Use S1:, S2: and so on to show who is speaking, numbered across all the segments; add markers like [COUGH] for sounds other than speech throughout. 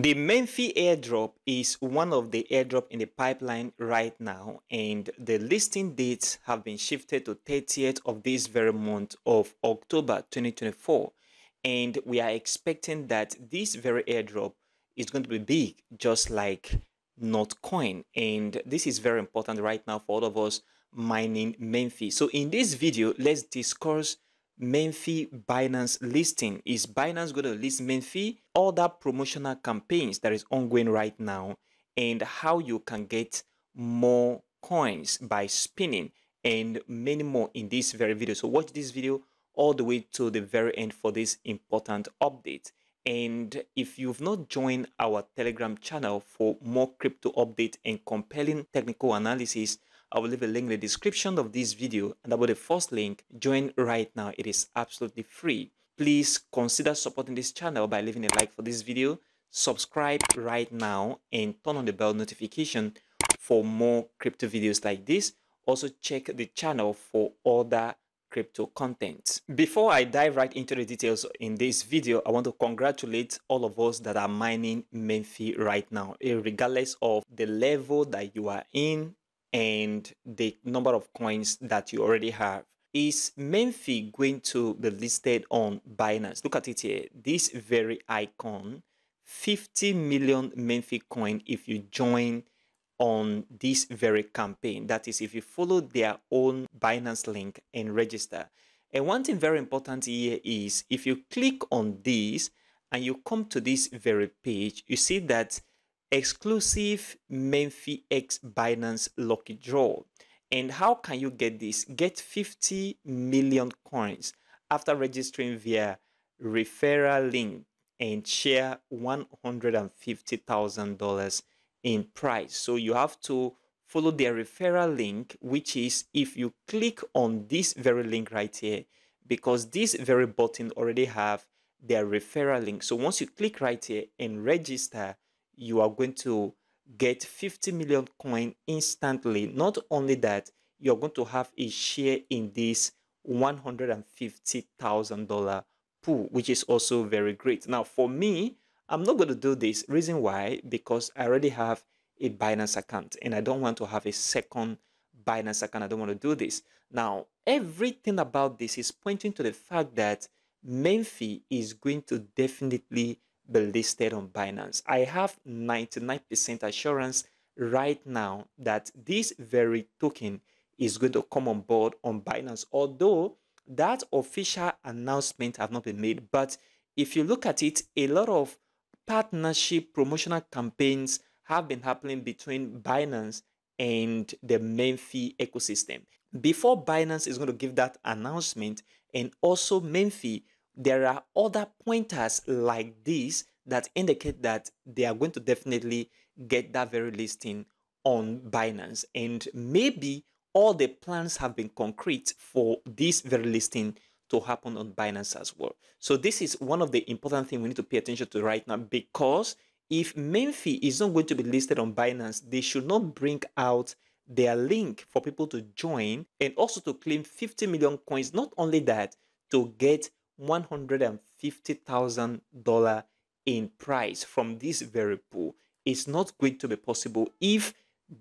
S1: The MemeFi airdrop is one of the airdrop in the pipeline right now and the listing dates have been shifted to 30th of this very month of October 2024 and we are expecting that this very airdrop is going to be big just like Notcoin and this is very important right now for all of us mining MemeFi. So in this video let's discuss MemeFi Binance listing. Is Binance going to list MemeFi? Other promotional campaigns that is ongoing right now and how you can get more coins by spinning and many more in this very video. So watch this video all the way to the very end for this important update. And if you've not joined our Telegram channel for more crypto update and compelling technical analysis, I will leave a link in the description of this video and about the first link, join right now. It is absolutely free. Please consider supporting this channel by leaving a like for this video, subscribe right now and turn on the bell notification for more crypto videos like this. Also check the channel for other crypto content. Before I dive right into the details in this video, I want to congratulate all of us that are mining MemeFi right now, eh, regardless of the level that you are in and the number of coins that you already have. Is MemeFi going to be listed on Binance? Look at it here. This very icon, 50 million MemeFi coin if you join on this very campaign. That is, if you follow their own Binance link and register. And one thing very important here is if you click on this and you come to this very page, you see that exclusive MemeFi X Binance Lucky Draw. And how can you get this? Get 50 million coins after registering via referral link and share $150,000 in price. So you have to follow their referral link, which is if you click on this very link right here, because this very button already have their referral link. So once you click right here and register, you are going to get 50 million coin instantly. Not only that, you're going to have a share in this $150,000 pool, which is also very great. Now, for me, I'm not going to do this. Reason why? Because I already have a Binance account and I don't want to have a second Binance account. I don't want to do this. Now, everything about this is pointing to the fact that MemeFi is going to definitely be listed on Binance. I have 99% assurance right now that this very token is going to come on board on Binance, although that official announcement have not been made. But if you look at it, a lot of partnership promotional campaigns have been happening between Binance and the MemeFi ecosystem. Before Binance is going to give that announcement, and also MemeFi there are other pointers like this that indicate that they are going to definitely get that very listing on Binance. And maybe all the plans have been concrete for this very listing to happen on Binance as well. So this is one of the important things we need to pay attention to right now because if MemeFi is not going to be listed on Binance, they should not bring out their link for people to join and also to claim 50 million coins. Not only that, to get $150,000 in price from this very pool It's not going to be possible if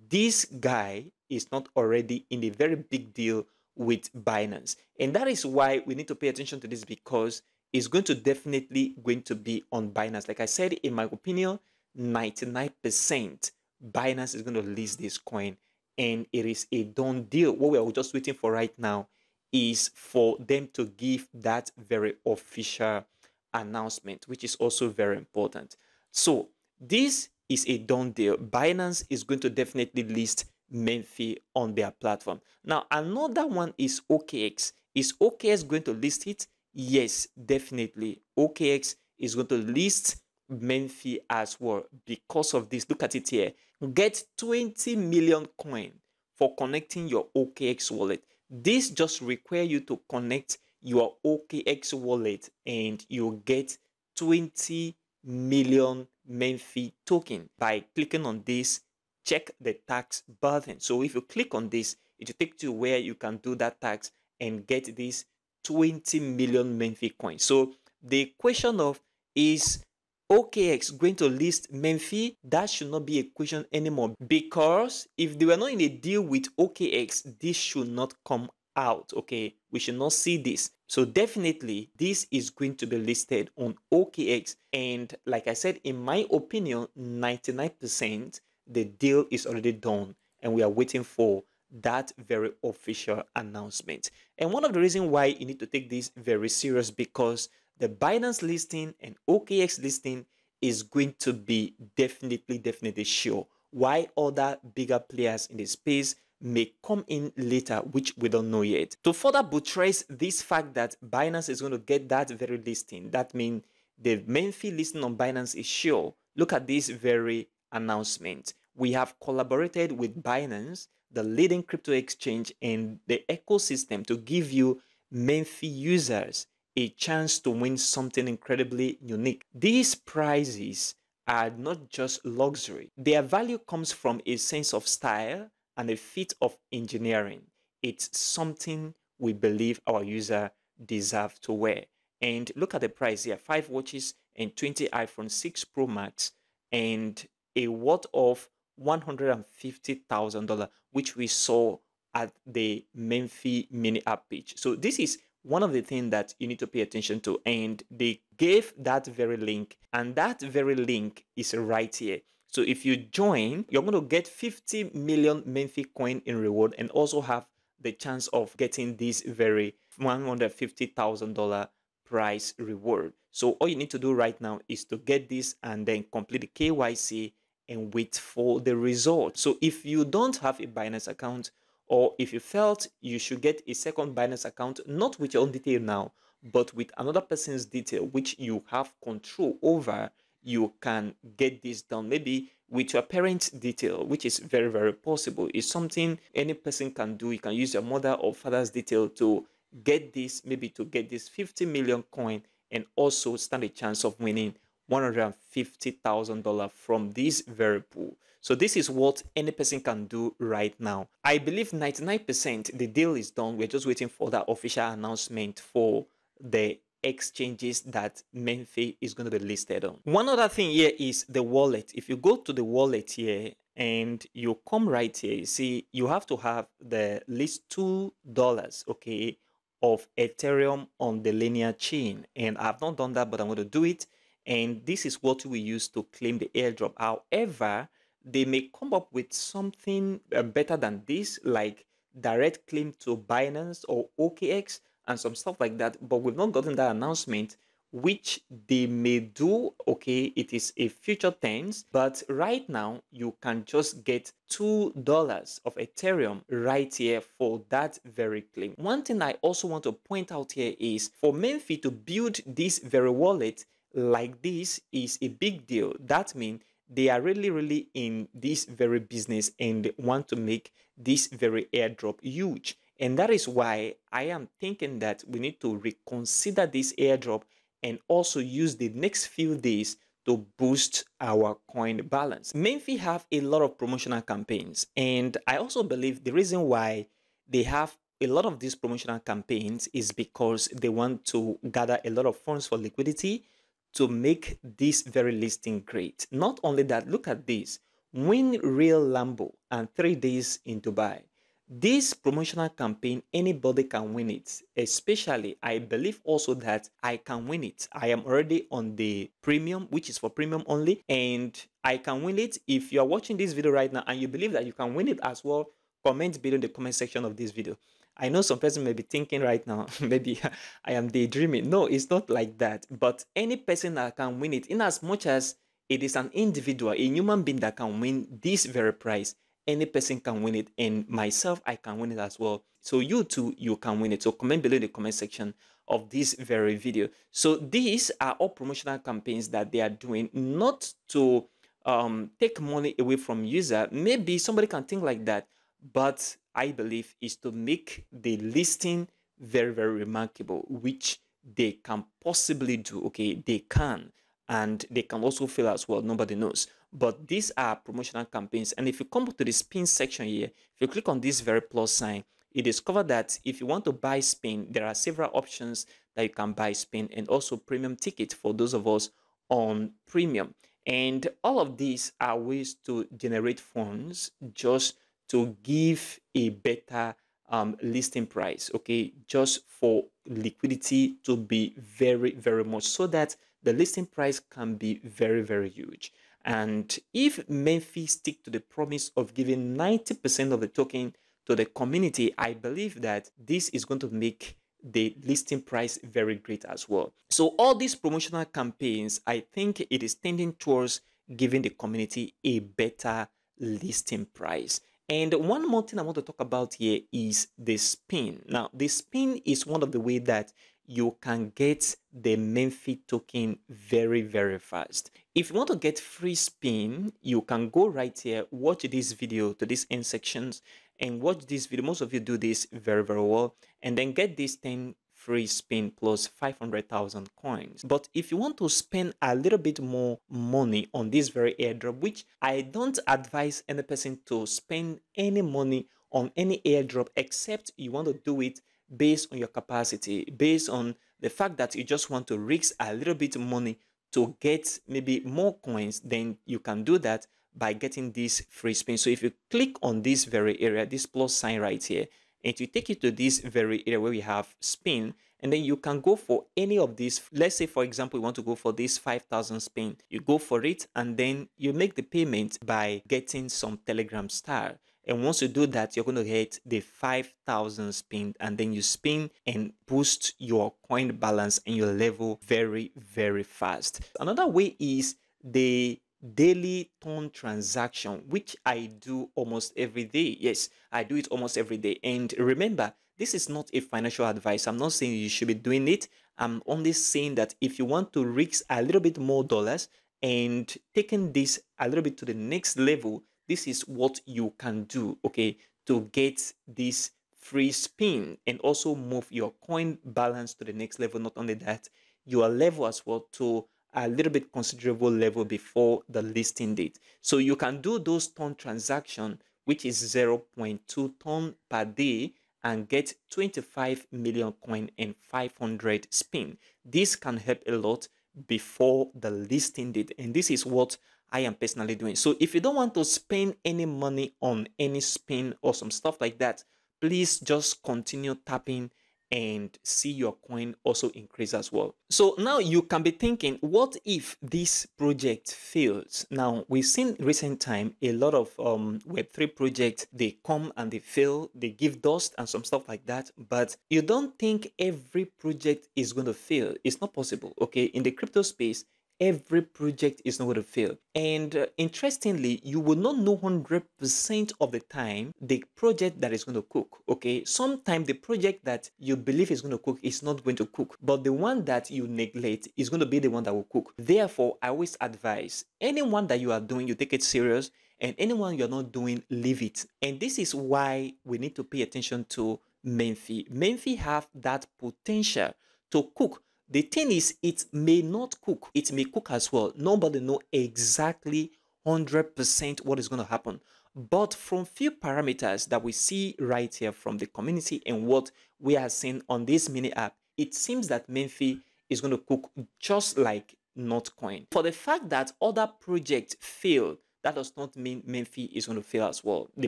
S1: this guy is not already in a very big deal with Binance. And that is why we need to pay attention to this because it's going to definitely going to be on Binance. Like I said, in my opinion, 99% Binance is going to list this coin and it is a done deal. What we are just waiting for right now is for them to give that very official announcement, which is also very important. So this is a done deal. Binance is going to definitely list MemeFi on their platform. Now, another one is OKX. Is OKX going to list it? Yes, definitely. OKX is going to list MemeFi as well because of this. Look at it here. Get 20 million coin for connecting your OKX wallet. This just require you to connect your OKX wallet and you get 20 million MemeFi token by clicking on this check the tax button. So if you click on this, it will take you where you can do that tax and get this 20 million MemeFi coins. So the question of is OKX going to list MemeFi? That should not be a question anymore because if they were not in a deal with OKX, this should not come out. Okay, we should not see this. So definitely this is going to be listed on OKX. And like I said, in my opinion, 99% the deal is already done and we are waiting for that very official announcement. And one of the reasons why you need to take this very serious because the Binance listing and OKX listing is going to be definitely, definitely sure. Why other bigger players in the space may come in later, which we don't know yet. To further buttress this fact that Binance is going to get that very listing, that means the MemeFi listing on Binance is sure. Look at this very announcement. We have collaborated with Binance, the leading crypto exchange, and the ecosystem to give you MemeFi users a chance to win something incredibly unique. These prizes are not just luxury, their value comes from a sense of style and a feat of engineering. It's something we believe our user deserve to wear. And look at the price here, 5 watches and 20 iPhone 6 Pro Max and a worth of $150,000 which we saw at the MemeFi mini app page. So this is one of the things that you need to pay attention to and they gave that very link and that very link is right here. So if you join you're going to get 50 million MemeFi coin in reward and also have the chance of getting this very $150,000 price reward. So all you need to do right now is to get this and then complete the KYC and wait for the result. So if you don't have a Binance account or if you felt you should get a second Binance account, not with your own detail now, but with another person's detail, which you have control over, you can get this done. Maybe with your parents' detail, which is very, very possible. It's something any person can do. You can use your mother or father's detail to get this, maybe to get this 50 million coin and also stand a chance of winning $150,000 from this very pool. So this is what any person can do right now. I believe 99% the deal is done. We're just waiting for that official announcement for the exchanges that MemeFi is going to be listed on. One other thing here is the wallet. If you go to the wallet here and you come right here, you see you have to have the least two dollars, okay, of Ethereum on the Linea chain. And I've not done that, but I'm going to do it. And this is what we use to claim the airdrop. However, they may come up with something uh, better than this, like direct claim to Binance or OKX and some stuff like that. But we've not gotten that announcement, which they may do. Okay, it is a future tense, but right now you can just get two dollars of Ethereum right here for that very claim. One thing I also want to point out here is for MemeFi to build this very wallet like this is a big deal. That means they are really, really in this very business and want to make this very airdrop huge. And that is why I am thinking that we need to reconsider this airdrop and also use the next few days to boost our coin balance. MemeFi have a lot of promotional campaigns and I also believe the reason why they have a lot of these promotional campaigns is because they want to gather a lot of funds for liquidity to make this very listing great. Not only that, look at this. Win Real Lambo and three days in Dubai. This promotional campaign, anybody can win it. Especially, I believe also that I can win it. I am already on the premium, which is for premium only, and I can win it. If you are watching this video right now and you believe that you can win it as well, comment below in the comment section of this video. I know some person may be thinking right now, [LAUGHS] maybe I am daydreaming. No, it's not like that. But any person that can win it, in as much as it is an individual, a human being that can win this very prize, any person can win it. And myself, I can win it as well. So you too, you can win it. So comment below in the comment section of this very video. So these are all promotional campaigns that they are doing, not to um, take money away from user. Maybe somebody can think like that, but I believe is to make the listing very, very remarkable, which they can possibly do. Okay, they can, and they can also fail as well. Nobody knows. But these are promotional campaigns. And if you come to the spin section here, if you click on this very plus sign, you discover that if you want to buy spin, there are several options that you can buy spin and also premium ticket for those of us on premium. And all of these are ways to generate funds just to give a better um, listing price, okay, just for liquidity to be very, very much so that the listing price can be very, very huge. And if MemeFi stick to the promise of giving 90% of the token to the community, I believe that this is going to make the listing price very great as well. So all these promotional campaigns, I think it is tending towards giving the community a better listing price. And one more thing I want to talk about here is the spin. Now, the spin is one of the way that you can get the MemeFi token very, very fast. If you want to get free spin, you can go right here, watch this video to this end sections and watch this video. Most of you do this very, very well. And then get this 10 free spin plus 500,000 coins. But if you want to spend a little bit more money on this very airdrop, which I don't advise any person to spend any money on any airdrop except you want to do it based on your capacity, based on the fact that you just want to risk a little bit money to get maybe more coins, then you can do that by getting this free spin. So if you click on this very area, this plus sign right here, it will take you to this very area where we have spin and then you can go for any of these let's say for example you want to go for this 5000 spin you go for it and then you make the payment by getting some telegram star. And once you do that you're going to get the 5000 spin and then you spin and boost your coin balance and your level very very fast. Another way is the daily ton transaction which i do almost every day. Yes i do it almost every day. And remember this is not a financial advice. I'm not saying you should be doing it. I'm only saying that if you want to risk a little bit more dollars and taking this a little bit to the next level this is what you can do okay to get this free spin and also move your coin balance to the next level. Not only that your level as well to a little bit considerable level before the listing date. So you can do those ton transaction, which is 0.2 ton per day and get 25 million coin and 500 spin. This can help a lot before the listing date. And this is what I am personally doing. So if you don't want to spend any money on any spin or some stuff like that, please just continue tapping and see your coin also increase as well. So now you can be thinking, what if this project fails? Now we've seen recent time a lot of um, Web3 projects, they come and they fail, they give dust and some stuff like that. But you don't think every project is going to fail. It's not possible. Okay. In the crypto space, every project is not going to fail. And uh, interestingly, you will not know 100% of the time the project that is going to cook. Okay. Sometimes the project that you believe is going to cook is not going to cook, but the one that you neglect is going to be the one that will cook. Therefore, I always advise anyone that you are doing, you take it serious, and anyone you're not doing, leave it. And this is why we need to pay attention to MemeFi. MemeFi have that potential to cook the thing is, it may not cook. It may cook as well. Nobody know exactly 100% what is going to happen. But from few parameters that we see right here from the community and what we are seeing on this mini app, it seems that MemeFi is going to cook just like Notcoin. For the fact that other projects fail, that does not mean MemeFi is going to fail as well. The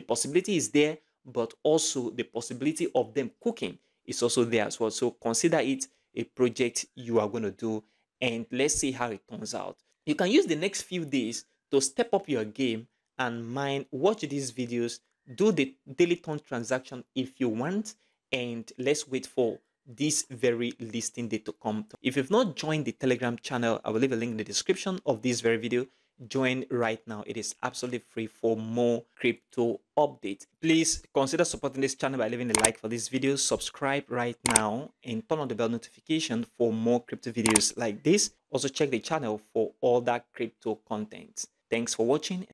S1: possibility is there, but also the possibility of them cooking is also there as well. So consider it a project you are going to do and let's see how it turns out. You can use the next few days to step up your game and mine, watch these videos, do the daily ton transaction if you want, and let's wait for this very listing day to come. If you've not joined the Telegram channel, I will leave a link in the description of this very video join right now. It is absolutely free for more crypto updates. Please consider supporting this channel by leaving a like for this video. Subscribe right now and turn on the bell notification for more crypto videos like this. Also check the channel for all that crypto content. Thanks for watching